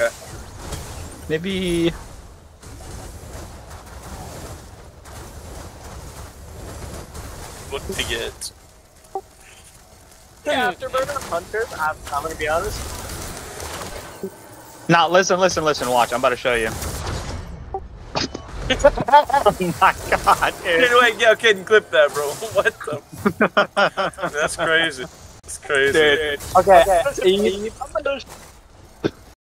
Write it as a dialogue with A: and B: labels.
A: Okay.
B: Maybe.
A: What to get?
C: Yeah, Afterburner, Huntress. I'm, I'm gonna be honest.
B: Now listen, listen, listen. Watch. I'm about to show you. oh my god,
A: Wait,
B: dude.
A: wait, yo, kid, clip that, bro. What the? That's crazy. That's crazy.
B: Dude.
C: Okay, okay.